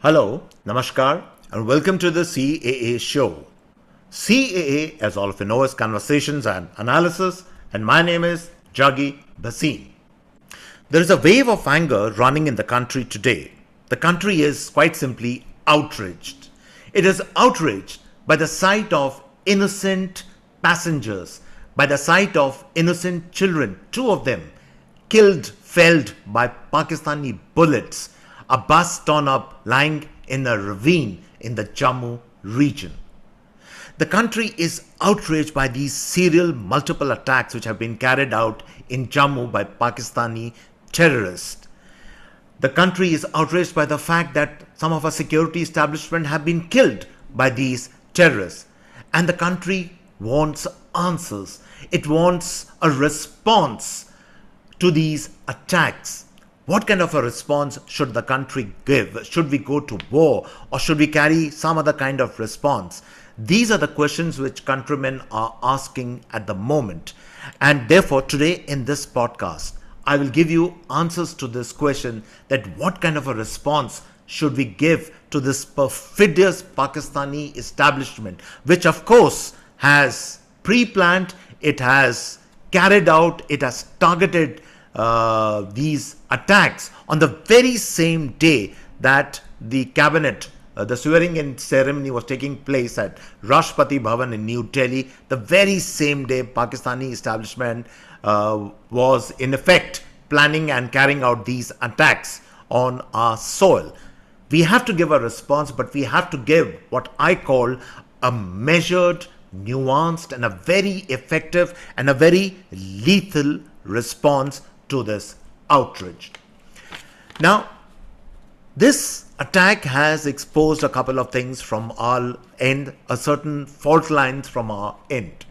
Hello, Namaskar, and welcome to the CAA show. CAA, as all of you know, is Conversations and Analysis, and my name is Juggi Bhasin. There is a wave of anger running in the country today. The country is quite simply outraged. It is outraged by the sight of innocent passengers, by the sight of innocent children, two of them killed, felled by Pakistani bullets, a bus torn up lying in a ravine in the Jammu region. The country is outraged by these serial multiple attacks which have been carried out in Jammu by Pakistani terrorists. The country is outraged by the fact that some of our security establishment have been killed by these terrorists. And the country wants answers. It wants a response to these attacks. What kind of a response should the country give? Should we go to war or should we carry some other kind of response? These are the questions which countrymen are asking at the moment. And therefore, today in this podcast, I will give you answers to this question that what kind of a response should we give to this perfidious Pakistani establishment, which of course has pre planned, it has carried out, it has targeted uh, these attacks on the very same day that the cabinet, uh, the swearing in ceremony was taking place at Rashtrapati Bhavan in New Delhi, the very same day Pakistani establishment uh, was in effect planning and carrying out these attacks on our soil. We have to give a response, but we have to give what I call a measured, nuanced, and a very effective and a very lethal response to this outrage. Now, this attack has exposed a couple of things from our end, a certain fault lines from our end.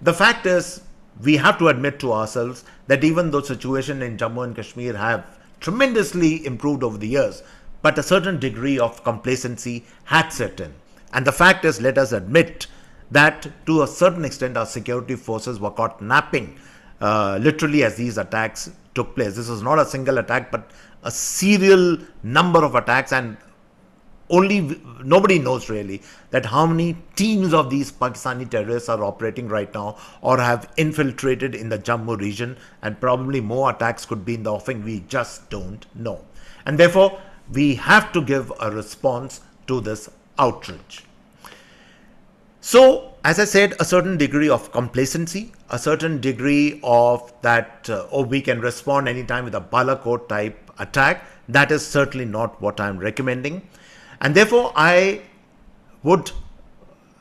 The fact is, we have to admit to ourselves that even though situation in Jammu and Kashmir have tremendously improved over the years, but a certain degree of complacency had set in. And the fact is, let us admit that to a certain extent our security forces were caught napping uh, literally as these attacks took place. This was not a single attack, but a serial number of attacks, and only nobody knows really that how many teams of these Pakistani terrorists are operating right now or have infiltrated in the Jammu region, and probably more attacks could be in the offing. We just don't know, and therefore we have to give a response to this outrage. So, as I said, a certain degree of complacency, a certain degree of that, uh, oh, we can respond anytime with a Balakot type attack. That is certainly not what I'm recommending. And therefore, I would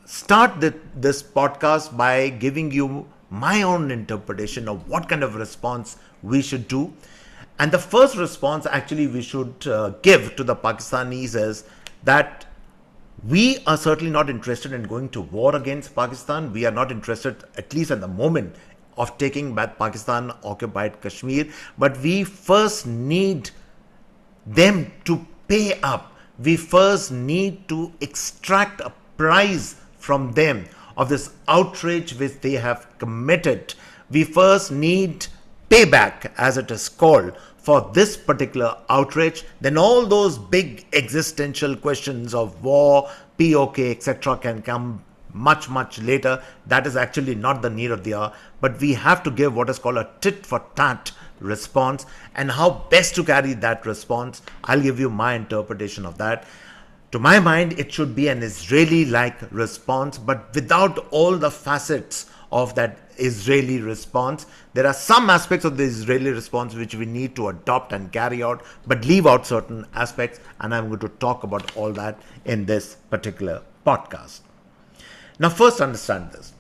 start the, this podcast by giving you my own interpretation of what kind of response we should do. And the first response actually we should uh, give to the Pakistanis is that we are certainly not interested in going to war against Pakistan. We are not interested, at least at the moment, of taking back Pakistan occupied Kashmir. But we first need them to pay up. We first need to extract a price from them of this outrage which they have committed. We first need payback, as it is called, for this particular outrage, then all those big existential questions of war, POK, etc., can come much, much later. That is actually not the need of the hour, but we have to give what is called a tit for tat response and how best to carry that response. I'll give you my interpretation of that. To my mind, it should be an Israeli like response, but without all the facets of that Israeli response. There are some aspects of the Israeli response which we need to adopt and carry out, but leave out certain aspects, and I'm going to talk about all that in this particular podcast. Now, first understand this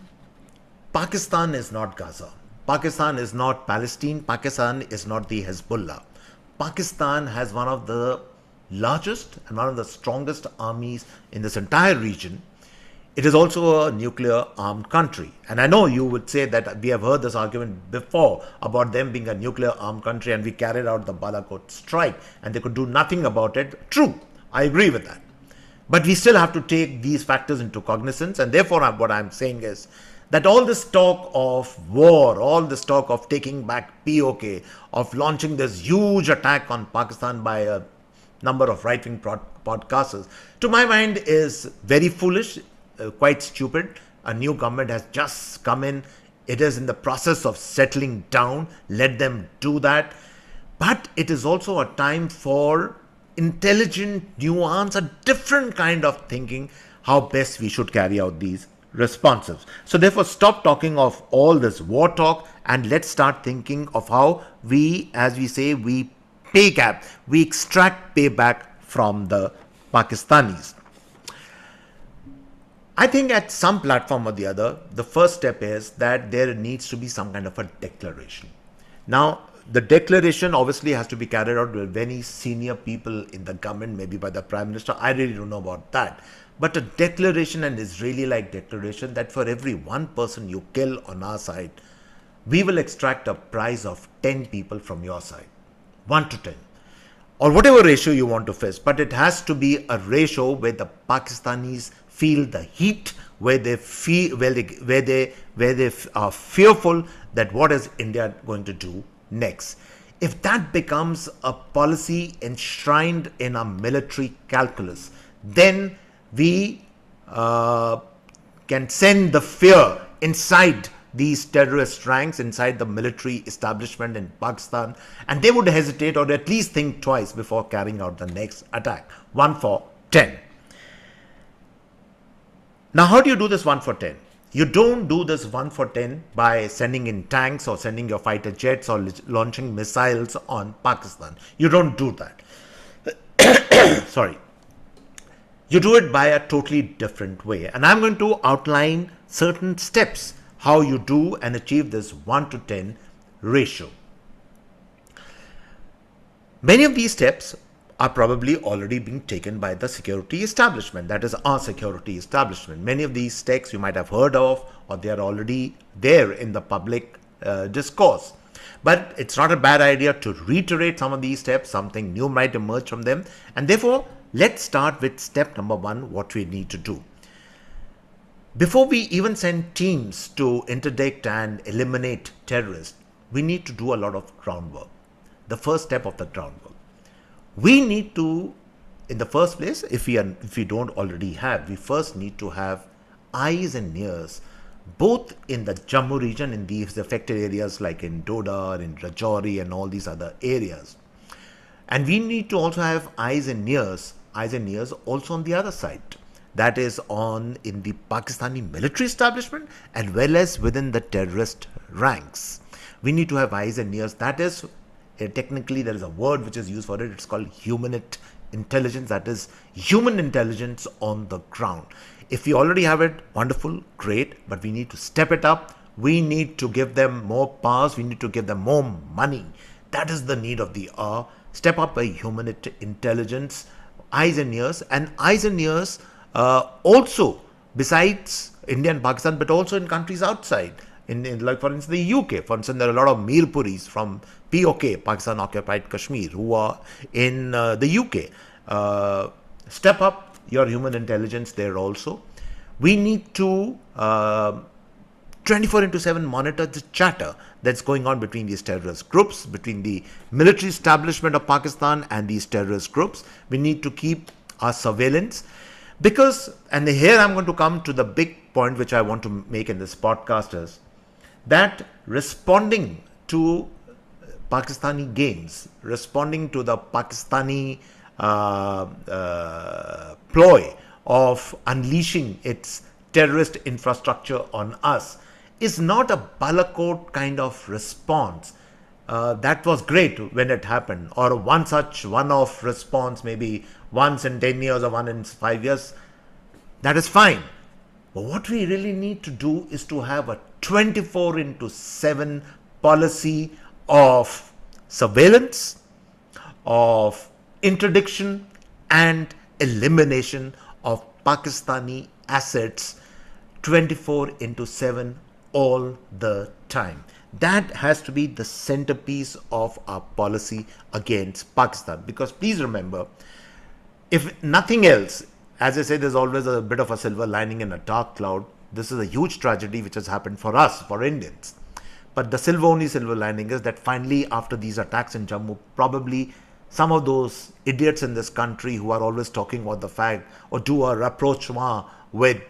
Pakistan is not Gaza, Pakistan is not Palestine, Pakistan is not the Hezbollah. Pakistan has one of the largest and one of the strongest armies in this entire region it is also a nuclear armed country. And I know you would say that we have heard this argument before about them being a nuclear armed country and we carried out the Balakot strike and they could do nothing about it. True, I agree with that. But we still have to take these factors into cognizance. And therefore, what I'm saying is that all this talk of war, all this talk of taking back POK, of launching this huge attack on Pakistan by a number of right wing podcasters, to my mind, is very foolish, uh, quite stupid. A new government has just come in. It is in the process of settling down. Let them do that. But it is also a time for intelligent nuance, a different kind of thinking, how best we should carry out these responses. So, therefore, stop talking of all this war talk and let's start thinking of how we, as we say, we pay gap, we extract payback from the Pakistanis. I think at some platform or the other, the first step is that there needs to be some kind of a declaration. Now, the declaration obviously has to be carried out with many senior people in the government, maybe by the prime minister. I really don't know about that. But a declaration, an Israeli like declaration, that for every one person you kill on our side, we will extract a price of 10 people from your side. 1 to 10 or whatever ratio you want to fix, but it has to be a ratio where the pakistanis feel the heat where they feel where they where they where they are fearful that what is india going to do next if that becomes a policy enshrined in a military calculus then we uh, can send the fear inside these terrorist ranks inside the military establishment in Pakistan, and they would hesitate or at least think twice before carrying out the next attack. One for 10. Now, how do you do this one for 10? You don't do this one for 10 by sending in tanks or sending your fighter jets or launching missiles on Pakistan. You don't do that. Sorry. You do it by a totally different way. And I'm going to outline certain steps how you do and achieve this 1 to 10 ratio. Many of these steps are probably already being taken by the security establishment, that is our security establishment. Many of these texts you might have heard of or they are already there in the public uh, discourse. But it's not a bad idea to reiterate some of these steps, something new might emerge from them. And therefore, let's start with step number one what we need to do. Before we even send teams to interdict and eliminate terrorists, we need to do a lot of groundwork. The first step of the groundwork. We need to, in the first place, if we, are, if we don't already have, we first need to have eyes and ears both in the Jammu region, in these affected areas like in Doda, in Rajouri, and all these other areas. And we need to also have eyes and ears, eyes and ears also on the other side that is on in the Pakistani military establishment as well as within the terrorist ranks. We need to have eyes and ears. That is, technically, there is a word which is used for it. It's called human intelligence. That is human intelligence on the ground. If we already have it, wonderful, great, but we need to step it up. We need to give them more powers. We need to give them more money. That is the need of the hour. Step up a human intelligence, eyes and ears, and eyes and ears uh, also besides India and Pakistan, but also in countries outside. In, in, like for instance the UK. For instance, there are a lot of Mirpuris from POK, Pakistan Occupied Kashmir, who are in uh, the UK. Uh, step up your human intelligence there also. We need to uh, 24 into 7 monitor the chatter that's going on between these terrorist groups, between the military establishment of Pakistan and these terrorist groups. We need to keep our surveillance because, and here I'm going to come to the big point which I want to make in this podcast is that responding to Pakistani games, responding to the Pakistani uh, uh, ploy of unleashing its terrorist infrastructure on us is not a Balakot kind of response. Uh, that was great when it happened, or one such one off response, maybe once in 10 years or one in 5 years, that is fine. But what we really need to do is to have a 24 into 7 policy of surveillance, of interdiction, and elimination of Pakistani assets 24 into 7 all the time. That has to be the centerpiece of our policy against Pakistan. Because please remember, if nothing else, as I say, there's always a bit of a silver lining in a dark cloud. This is a huge tragedy which has happened for us, for Indians. But the silver only silver lining is that finally, after these attacks in Jammu, probably some of those idiots in this country who are always talking about the fact or do a rapprochement with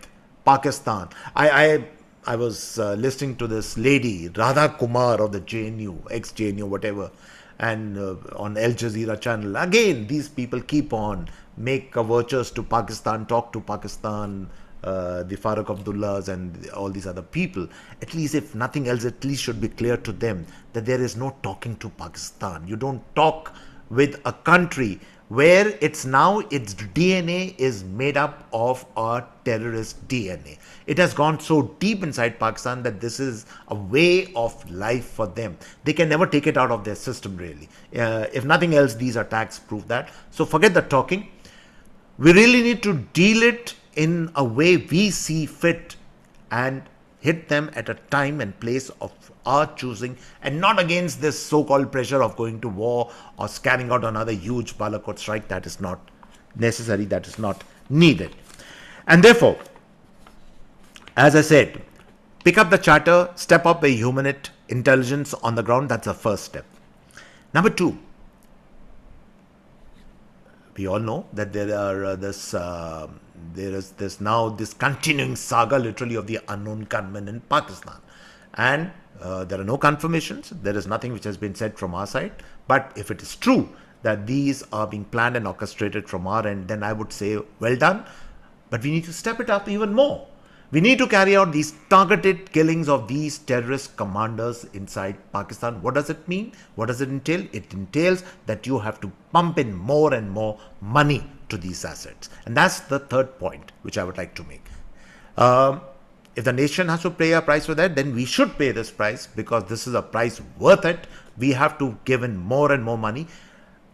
Pakistan. I, I, I was uh, listening to this lady, Radha Kumar of the JNU, ex JNU, whatever, and uh, on Al Jazeera channel. Again, these people keep on make overtures to Pakistan, talk to Pakistan, uh, the Farooq Abdullahs and all these other people, at least if nothing else, at least should be clear to them that there is no talking to Pakistan. You don't talk with a country where it's now its DNA is made up of a terrorist DNA. It has gone so deep inside Pakistan that this is a way of life for them. They can never take it out of their system, really. Uh, if nothing else, these attacks prove that. So forget the talking. We really need to deal it in a way we see fit and hit them at a time and place of our choosing and not against this so-called pressure of going to war or scanning out another huge Balakot strike that is not necessary, that is not needed. And therefore, as I said, pick up the charter, step up a human intelligence on the ground. That's the first step. Number two, we all know that there are uh, this uh, there is this now this continuing saga literally of the unknown gunmen in Pakistan, and uh, there are no confirmations. There is nothing which has been said from our side. But if it is true that these are being planned and orchestrated from our end, then I would say well done. But we need to step it up even more. We need to carry out these targeted killings of these terrorist commanders inside Pakistan. What does it mean? What does it entail? It entails that you have to pump in more and more money to these assets. And that's the third point which I would like to make. Um, if the nation has to pay a price for that, then we should pay this price because this is a price worth it. We have to give in more and more money.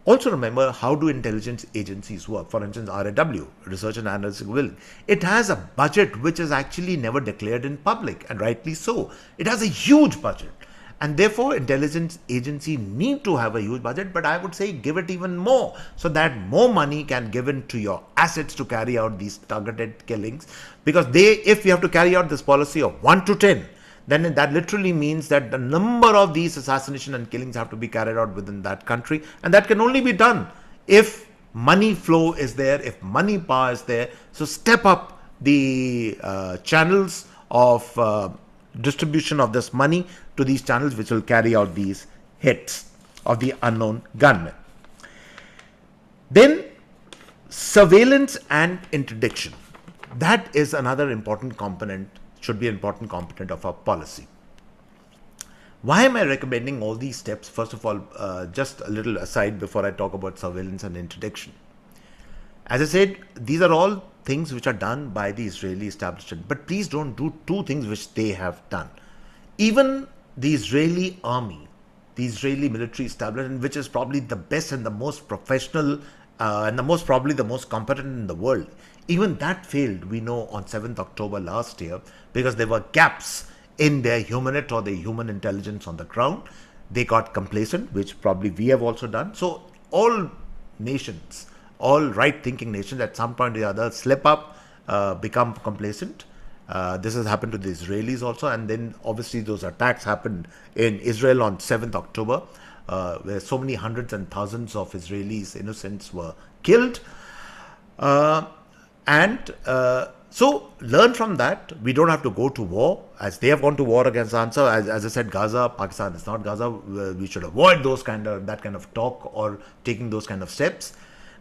Also remember how do intelligence agencies work? For instance, RAW, Research and Analysis Wing. It has a budget which is actually never declared in public and rightly so. It has a huge budget and therefore intelligence agency need to have a huge budget but i would say give it even more so that more money can given to your assets to carry out these targeted killings because they if you have to carry out this policy of 1 to 10 then that literally means that the number of these assassination and killings have to be carried out within that country and that can only be done if money flow is there if money power is there. So step up the uh, channels of uh, distribution of this money to these channels which will carry out these hits of the unknown gunmen. Then surveillance and interdiction. That is another important component should be an important component of our policy. Why am I recommending all these steps? First of all, uh, just a little aside before I talk about surveillance and interdiction. As I said, these are all things which are done by the Israeli establishment, but please don't do two things which they have done. Even the Israeli army, the Israeli military establishment, which is probably the best and the most professional uh, and the most probably the most competent in the world, even that failed, we know, on 7th October last year because there were gaps in their humanit or their human intelligence on the ground. They got complacent, which probably we have also done. So, all nations, all right thinking nations at some point or the other slip up, uh, become complacent. Uh, this has happened to the Israelis also, and then obviously those attacks happened in Israel on 7th October, uh, where so many hundreds and thousands of Israelis, innocents, were killed. Uh, and uh, so learn from that. We don't have to go to war as they have gone to war against Answer. As, as I said, Gaza, Pakistan is not Gaza. We should avoid those kind of that kind of talk or taking those kind of steps,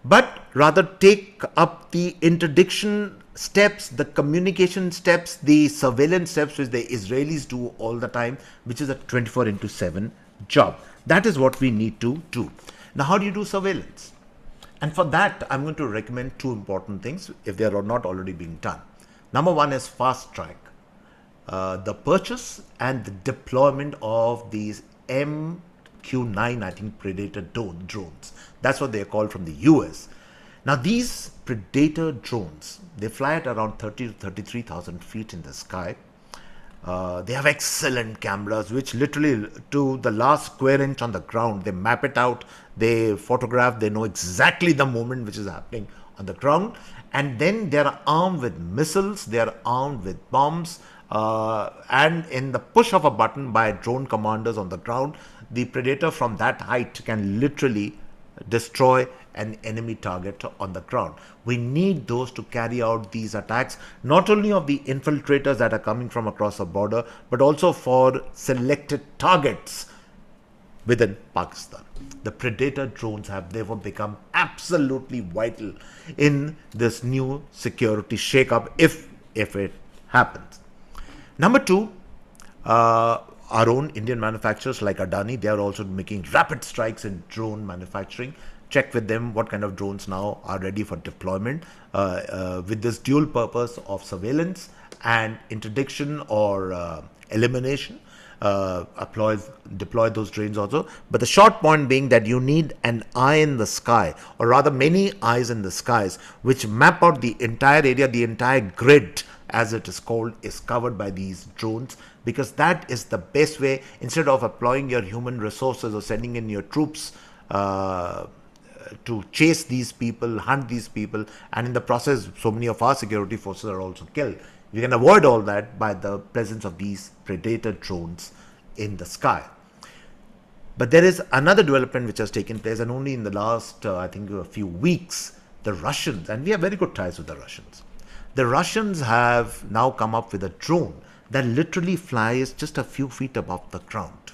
but rather take up the interdiction steps, the communication steps, the surveillance steps which the Israelis do all the time, which is a 24 into 7 job. That is what we need to do. Now, how do you do surveillance? And for that, I'm going to recommend two important things if they are not already being done. Number one is fast track. Uh, the purchase and the deployment of these MQ9, I think, Predator drones. That's what they are called from the US. Now, these Predator drones, they fly at around 30 to 33,000 feet in the sky. Uh, they have excellent cameras, which literally to the last square inch on the ground, they map it out, they photograph, they know exactly the movement which is happening on the ground. And then they are armed with missiles, they are armed with bombs, uh, and in the push of a button by drone commanders on the ground, the predator from that height can literally destroy an enemy target on the ground. We need those to carry out these attacks, not only of the infiltrators that are coming from across the border, but also for selected targets within Pakistan. The Predator drones have therefore become absolutely vital in this new security shakeup if if it happens. Number two, uh, our own Indian manufacturers like Adani, they are also making rapid strikes in drone manufacturing. Check with them what kind of drones now are ready for deployment uh, uh, with this dual purpose of surveillance and interdiction or uh, elimination. Uh, deploy, deploy those drones also. But the short point being that you need an eye in the sky, or rather many eyes in the skies, which map out the entire area, the entire grid as it is called, is covered by these drones because that is the best way instead of employing your human resources or sending in your troops uh, to chase these people, hunt these people, and in the process, so many of our security forces are also killed. You can avoid all that by the presence of these predator drones in the sky. But there is another development which has taken place, and only in the last, uh, I think, a few weeks, the Russians, and we have very good ties with the Russians, the Russians have now come up with a drone that literally flies just a few feet above the ground.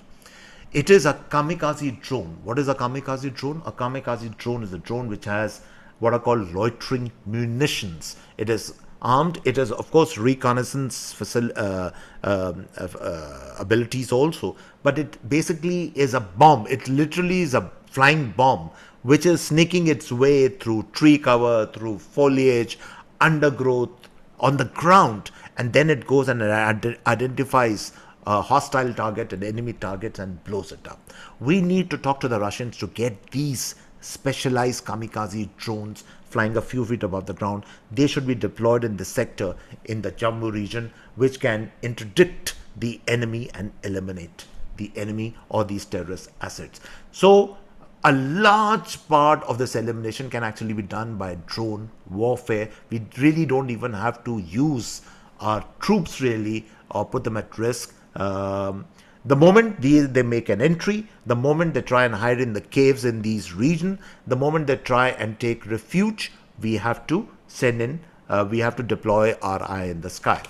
It is a kamikaze drone. What is a kamikaze drone? A kamikaze drone is a drone which has what are called loitering munitions. It is armed. It has, of course, reconnaissance uh, um, uh, abilities also, but it basically is a bomb. It literally is a flying bomb which is sneaking its way through tree cover, through foliage, undergrowth on the ground and then it goes and identifies a hostile target and enemy targets and blows it up. We need to talk to the Russians to get these specialized kamikaze drones flying a few feet above the ground. They should be deployed in the sector in the Jammu region, which can interdict the enemy and eliminate the enemy or these terrorist assets. So a large part of this elimination can actually be done by drone warfare. We really don't even have to use our troops really or put them at risk. Um, the moment they, they make an entry, the moment they try and hide in the caves in these regions, the moment they try and take refuge, we have to send in, uh, we have to deploy our eye in the sky.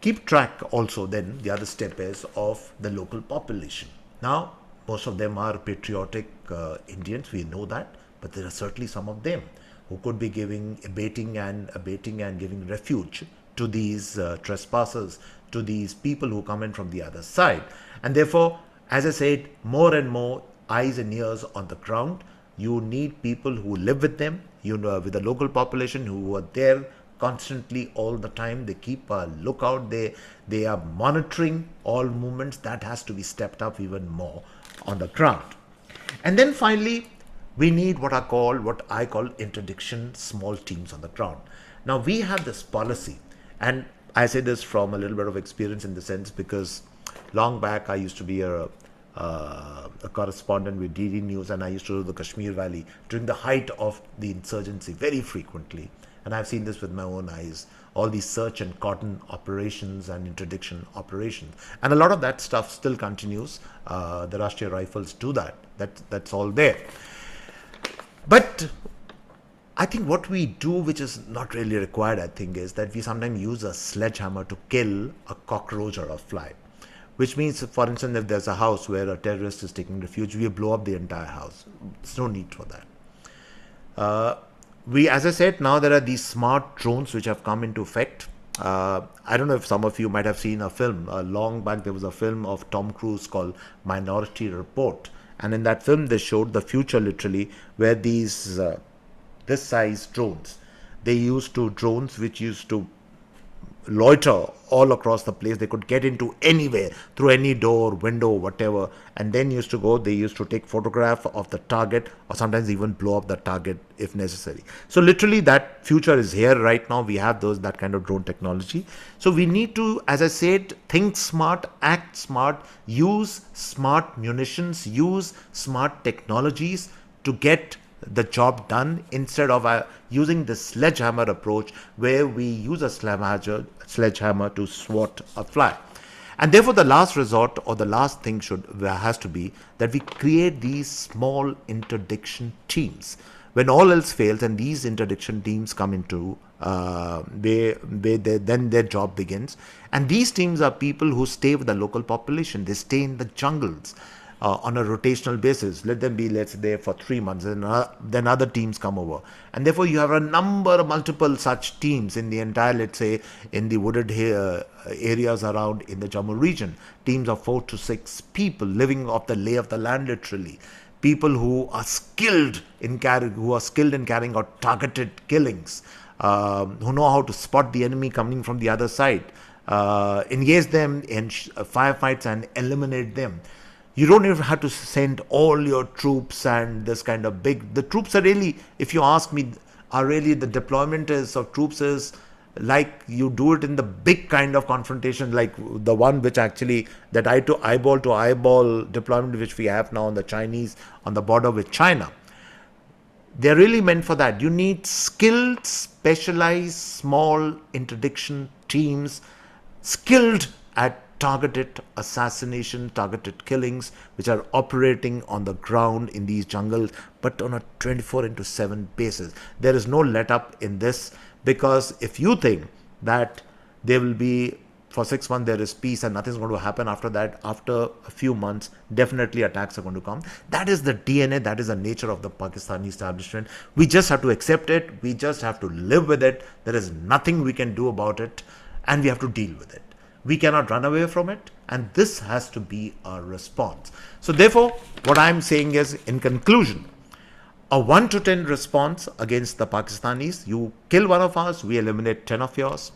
Keep track also then, the other step is of the local population. Now, most of them are patriotic uh, Indians, we know that, but there are certainly some of them who could be giving abating and abating and giving refuge to these uh, trespassers, to these people who come in from the other side. And therefore, as I said, more and more eyes and ears on the ground. You need people who live with them, you know, with the local population who are there constantly all the time they keep a lookout they they are monitoring all movements that has to be stepped up even more on the ground. And then finally, we need what I call what I call interdiction small teams on the ground. Now we have this policy, and I say this from a little bit of experience in the sense because long back I used to be a uh, a correspondent with DD News, and I used to do the Kashmir Valley during the height of the insurgency very frequently. And I've seen this with my own eyes all these search and cordon operations and interdiction operations. And a lot of that stuff still continues. Uh, the Rashtriya Rifles do that. that. That's all there. But I think what we do, which is not really required, I think, is that we sometimes use a sledgehammer to kill a cockroach or a fly. Which means, for instance, if there's a house where a terrorist is taking refuge, we blow up the entire house. There's no need for that. Uh, we, as I said, now there are these smart drones which have come into effect. Uh, I don't know if some of you might have seen a film. Uh, long back, there was a film of Tom Cruise called Minority Report, and in that film, they showed the future literally, where these uh, this size drones, they used to drones which used to loiter all across the place. They could get into anywhere through any door, window, whatever, and then used to go. They used to take photograph of the target, or sometimes even blow up the target if necessary. So literally, that future is here right now. We have those that kind of drone technology. So we need to, as I said, think smart, act smart, use smart munitions, use smart technologies to get the job done instead of uh, using the sledgehammer approach where we use a sledgehammer, to swat a fly. And therefore, the last resort or the last thing should has to be that we create these small interdiction teams. When all else fails, and these interdiction teams come into uh, they, they, they, then their job begins. And these teams are people who stay with the local population. They stay in the jungles uh, on a rotational basis. Let them be, let's say, there for three months, and uh, then other teams come over. And therefore, you have a number, of multiple such teams in the entire, let's say, in the wooded uh, areas around in the Jammu region. Teams of four to six people living off the lay of the land, literally. People who are skilled in who are skilled in carrying out targeted killings, um, who know how to spot the enemy coming from the other side, uh, engage them in firefights and eliminate them you don't even have to send all your troops and this kind of big the troops are really if you ask me are really the deployment is of troops is like you do it in the big kind of confrontation like the one which actually that eye to eyeball to eyeball deployment which we have now on the chinese on the border with china. They're really meant for that. You need skilled specialized small interdiction teams skilled at targeted assassination, targeted killings, which are operating on the ground in these jungles, but on a 24 into 7 basis. There is no let up in this because if you think that there will be for six months there is peace and nothing's going to happen after that after a few months definitely attacks are going to come. That is the dna that is the nature of the pakistani establishment. We just have to accept it. We just have to live with it. There is nothing we can do about it and we have to deal with it we cannot run away from it, and this has to be our response. So, therefore, what I'm saying is, in conclusion, a 1 to 10 response against the Pakistanis. You kill one of us, we eliminate 10 of yours.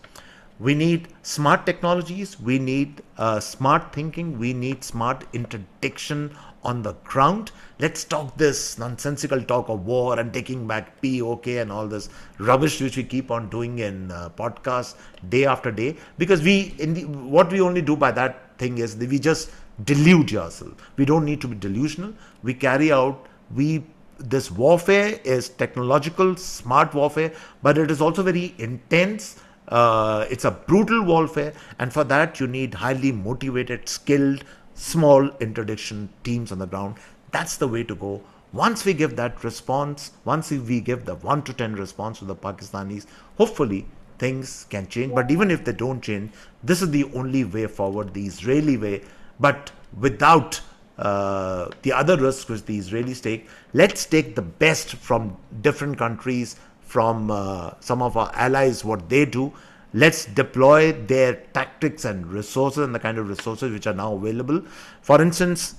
We need smart technologies, we need uh, smart thinking, we need smart interdiction on the ground. Let's talk this nonsensical talk of war and taking back POK and all this rubbish which we keep on doing in uh, podcasts day after day. Because we, in the, what we only do by that thing is we just delude yourself. We don't need to be delusional. We carry out, we this warfare is technological, smart warfare, but it is also very intense. Uh, it's a brutal warfare, and for that you need highly motivated, skilled, small interdiction teams on the ground. That's the way to go. Once we give that response, once we give the 1 to 10 response to the Pakistanis, hopefully things can change. But even if they don't change, this is the only way forward, the Israeli way. But without uh, the other risks which the Israelis take, let's take the best from different countries, from uh, some of our allies, what they do, let's deploy their tactics and resources and the kind of resources which are now available. For instance,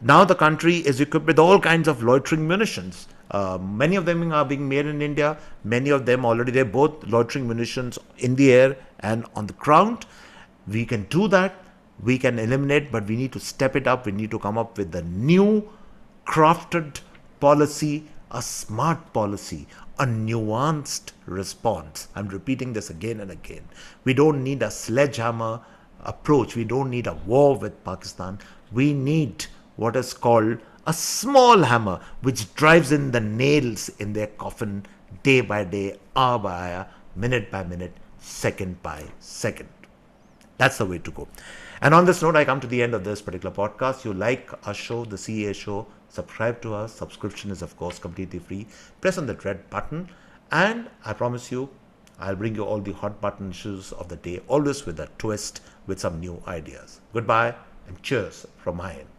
now the country is equipped with all kinds of loitering munitions. Uh, many of them are being made in India. Many of them already they're both loitering munitions in the air and on the ground. We can do that. We can eliminate, but we need to step it up. We need to come up with a new, crafted policy, a smart policy, a nuanced response. I'm repeating this again and again. We don't need a sledgehammer approach. We don't need a war with Pakistan. We need what is called a small hammer which drives in the nails in their coffin day by day, hour by hour, minute by minute, second by second. That's the way to go. And on this note, I come to the end of this particular podcast. You like our show, the CA show, subscribe to us. Subscription is, of course, completely free. Press on that red button, and I promise you, I'll bring you all the hot button issues of the day, always with a twist, with some new ideas. Goodbye, and cheers from my end.